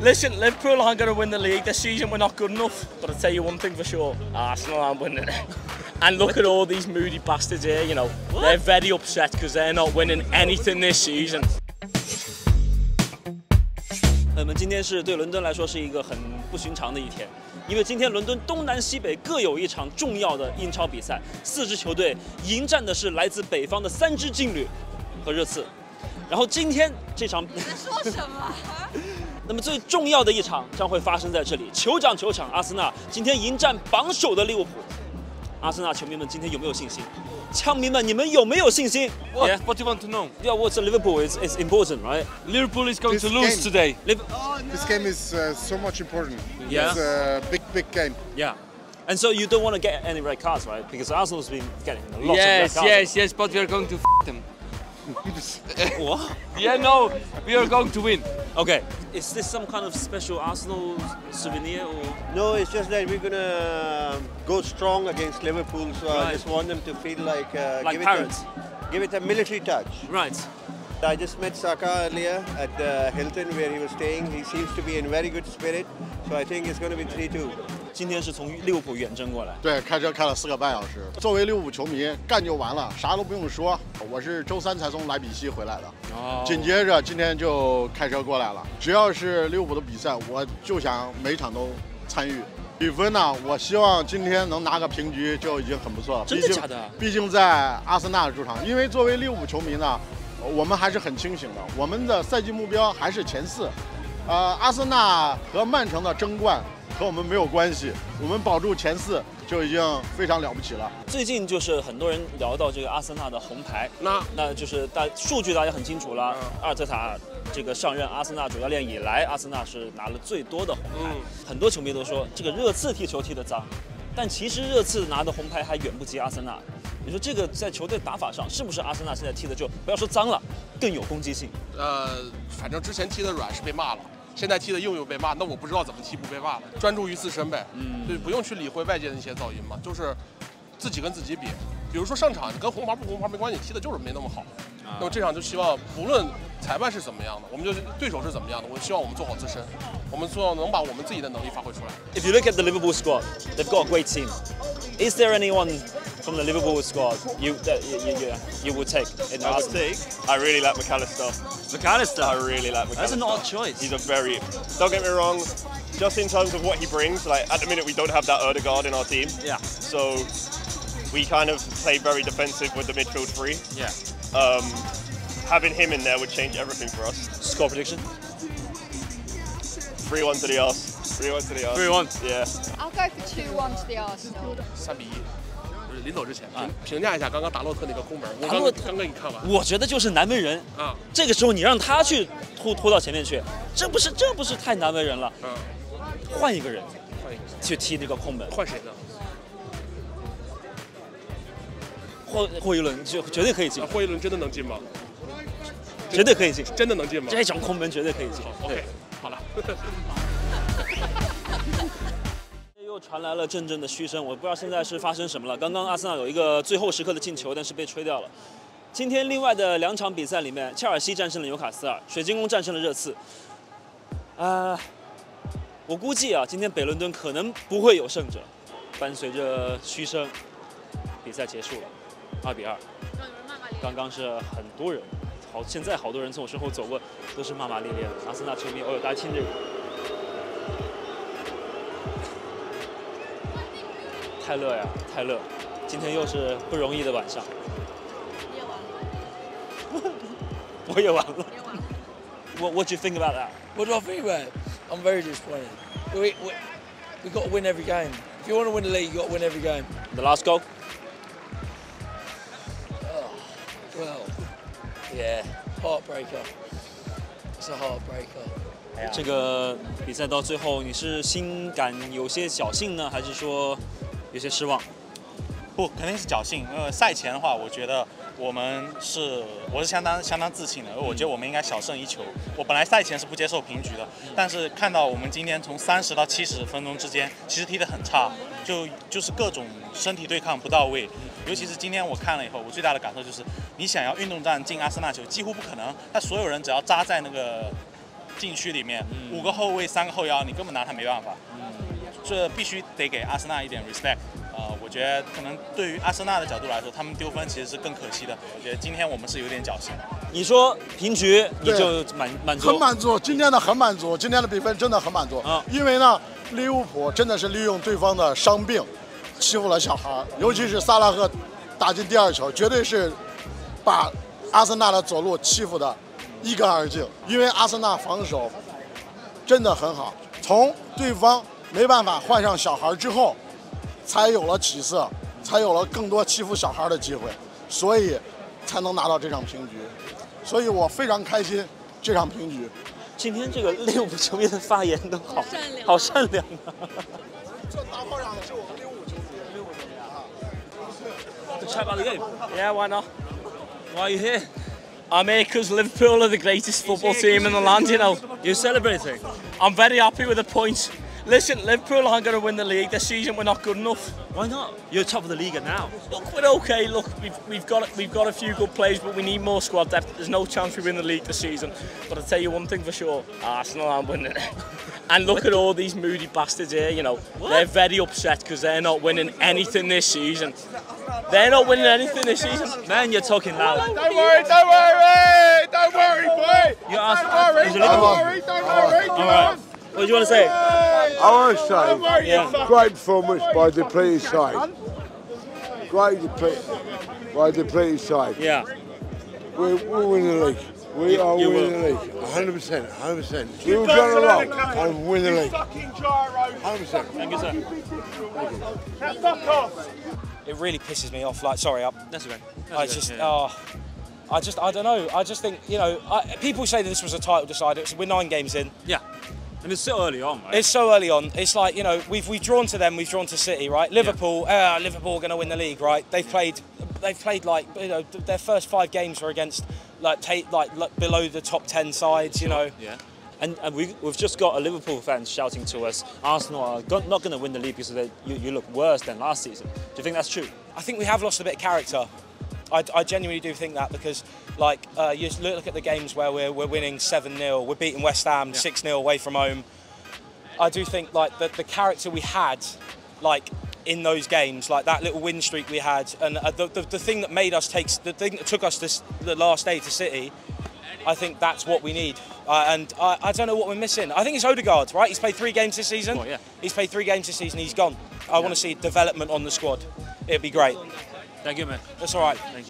Listen, Liverpool aren't going to win the league this season. We're not good enough. But I'll tell you one thing for sure: Arsenal aren't winning it. And look at all these moody bastards here. You know, they're very upset because they're not winning anything this season. 那么今天是对伦敦来说是一个很不寻常的一天，因为今天伦敦东南西北各有一场重要的英超比赛，四支球队迎战的是来自北方的三支劲旅和热刺。然后今天这场，说什么？ 那么最重要的一场将会发生在这里，酋长球场，阿森纳今天迎战榜首的利物浦。阿森纳球迷们今天有没有信心？枪迷们，你们有没有信心 What, what do you want to know? Yeah, what's Liverpool is is important, right? Liverpool is going This to lose game. today. Liv- This game is uh, so much important. Yeah. It's a big, big game. yeah. And so you don't want to get any red cards, right? Because Arsenal's been getting lots of red Yes, cards. yes, yes, but we are going to f them. What? Yeah, no, we are going to win. Okay. Is this some kind of special Arsenal souvenir or? No, it's just that we're gonna go strong against Liverpool. So Right. I just want them to feel like uh, Like give parents. it a, give it a military touch. Right. I just met Saka earlier at the Hilton where he was staying. He seems to be in very good spirit. So I think it's going to be 3-2. 今天是从利物浦远征过来。对，开车开了四个半小时。作为利物浦球迷，干就完了，啥都不用说。我是周三才从莱比锡回来的，哦紧接着今天就开车过来了。只要是利物浦的比赛，我就想每场都参与。比分呢，我希望今天能拿个平局就已经很不错了。毕竟真的假的毕竟在阿森纳的主场，因为作为利物浦球迷呢，我们还是很清醒的，我们的赛季目标还是前四。呃，阿森纳和曼城的争冠和我们没有关系，我们保住前四就已经非常了不起了。最近就是很多人聊到这个阿森纳的红牌，那那就是大数据大家很清楚了。阿尔特塔这个上任阿森纳主教练以来，阿森纳是拿了最多的红牌。很多球迷都说这个热刺踢球踢得脏，但其实热刺拿的红牌还远不及阿森纳。你说这个在球队打法上是不是阿森纳现在踢的就不要说脏了，更有攻击性？呃，反正之前踢的软是被骂了，现在踢的硬又被骂，那我不知道怎么踢不被骂了。专注于自身呗，嗯，对，不用去理会外界的一些噪音嘛，就是自己跟自己比。比如说上场，你跟红牌不红牌没关系，踢的就是没那么好。那么这场就希望不论裁判是怎么样的，我们就是对手是怎么样的，我希望我们做好自身，我们做能把我们自己的能力发挥出来。If you look at the Liverpool squad, they've got a great team. Is there anyone from the Liverpool squad you that you, you, you would take? In I would take. I really like McAllister. McAllister. I really like McAllister. That's an odd choice. He's a very. Don't get me wrong. Just in terms of what he brings, like at the minute we don't have that Erdegaard in our team. Yeah. So we kind of play very defensive with the midfield three. Yeah. Um, having him in there would change everything for us. Score prediction? 3 1 to the arse. 3 1 to the arse. 3 1. Yeah. I'll go for 2 1 to the Arsenal. Sammy, 临走之前评评价一下刚刚达洛特那个空门，我刚达洛特刚刚你看完我觉得就是难为人。啊，这个时候你让他去拖拖到前面去，这不是这不是太难为人了？嗯，换一个人换一个，去踢那个空门，换谁呢？霍霍伊伦就绝对可以进啊，，霍伊伦真的能进吗？绝对可以进，真的能进吗？这种空门绝对可以进。好，OK，好了。传来了阵阵的嘘声，我不知道现在是发生什么了。刚刚阿森纳有一个最后时刻的进球，但是被吹掉了。今天另外的两场比赛里面，切尔西战胜了纽卡斯尔，水晶宫战胜了热刺。啊、我估计啊，今天北伦敦可能不会有胜者。伴随着嘘声，比赛结束了，二比二。刚刚是很多人，好，现在好多人从我身后走过，都是骂骂咧咧的。阿森纳球迷，哦，大家听这个。泰勒呀，泰勒，今天又是不容易的晚上。我也完了。What What do you think about that? What do I think about it? I'm very disappointed. We, we, we got to win every game. If you want to win the league, you got to win every game. The last goal? Well, yeah, heartbreaker. It's a heartbreaker. 这个比赛到最后，你是心感有些侥幸呢，还是说有些失望？不，肯定是侥幸。因为赛前的话，我觉得我们是我是相当相当自信的，我觉得我们应该小胜一球。我本来赛前是不接受平局的，但是看到我们今天从三十到七十分钟之间，其实踢得很差，就就是各种身体对抗不到位。尤其是今天我看了以后，我最大的感受就是，你想要运动战进阿森纳球几乎不可能。那所有人只要扎在那个禁区里面，五个后卫三个后腰，你根本拿他没办法。这必须得给阿森纳一点 respect。呃，我觉得可能对于阿森纳的角度来说，他们丢分其实是更可惜的。我觉得今天我们是有点侥幸。你说平局你就满满足？很满足，今天的很满足，今天的比分真的很满足啊！因为呢，利物浦真的是利用对方的伤病欺负了小孩，尤其是萨拉赫打进第二球，绝对是把阿森纳的左路欺负的一干二净。因为阿森纳防守真的很好，从对方没办法换上小孩之后。才有了起色，才有了更多欺负小孩的机会，所以才能拿到这场平局。所以我非常开心这场平局。今天这个利物浦球迷的发言都好好善良啊！这打炮仗的是我们利物浦球迷，利物浦球迷啊。Chat about the game. Yeah, why not? Why are you here? I'm here because Liverpool are the greatest football team in the land, you know. You're celebrating? I'm very happy with the points. Listen, Liverpool aren't going to win the league this season. We're not good enough. Why not? You're top of the league now. Look, we're okay. Look, we've, we've got we've got a few good players, but we need more squad depth. There's no chance we win the league this season. But I'll tell you one thing for sure: Arsenal aren't winning it. and look at all these moody bastards here. You know, what? they're very upset because they're not winning anything this season. They're not winning anything this season. Man, you're talking loud. Don't worry, don't worry, don't worry, boy. You're don't worry, don't worry, don't worry. All right. What do you want to say? I want to say, Yeah. great performance by the depleted side. Great depleted, by the depleted side. Yeah. We, we'll win the league. We You- are you winning the league. 100%, 100%. We will go along and win the league. 100%. Thank you, sir. It really pisses me off. Like, sorry, I, That's okay. I That's just, okay, yeah. oh, I just, I don't know. I just think, you know, I, people say that this was a title decider. It's, we're nine games in. Yeah. And it's so early on, right? It's so early on. It's like you know we've we've drawn to them. We've drawn to City, right? Liverpool, uh, Liverpool are going to win the league, right? They've played, they've played like you know th- their first five games were against like take like, like below the top ten sides, you know. Yeah. And, and we, we've just got a Liverpool fan shouting to us, Arsenal are go- not going to win the league because they, you, you look worse than last season. Do you think that's true? I think we have lost a bit of character. I, I genuinely do think that because, like, uh, you look at the games where we're, we're winning 7 0, we're beating West Ham 6 0 away from home. I do think, like, the, the character we had, like, in those games, like that little win streak we had, and uh, the, the, the thing that made us take, the thing that took us this, the last day to City, I think that's what we need. Uh, and I, I don't know what we're missing. I think it's Odegaard, right? He's played three games this season. Oh, yeah. He's played three games this season. He's gone. I want to see development on the squad. It'd be great. Thank you, man. That's all right. Thank you.